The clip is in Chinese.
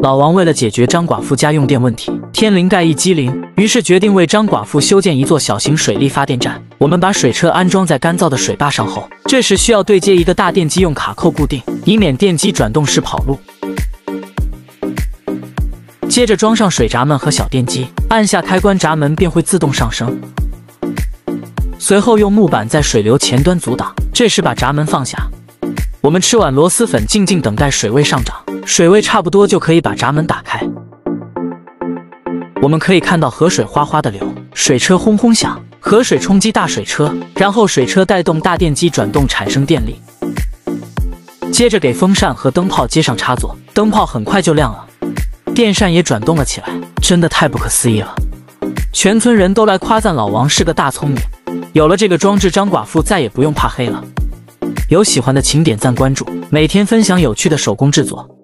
老王为了解决张寡妇家用电问题，天灵盖一机灵，于是决定为张寡妇修建一座小型水力发电站。我们把水车安装在干燥的水坝上后，这时需要对接一个大电机，用卡扣固定，以免电机转动时跑路。接着装上水闸门和小电机，按下开关，闸门便会自动上升。随后用木板在水流前端阻挡，这时把闸门放下。我们吃碗螺蛳粉，静静等待水位上涨。水位差不多就可以把闸门打开。我们可以看到河水哗哗的流，水车轰轰响，河水冲击大水车，然后水车带动大电机转动产生电力。接着给风扇和灯泡接上插座，灯泡很快就亮了，电扇也转动了起来，真的太不可思议了！全村人都来夸赞老王是个大聪明。有了这个装置，张寡妇再也不用怕黑了。有喜欢的请点赞关注，每天分享有趣的手工制作。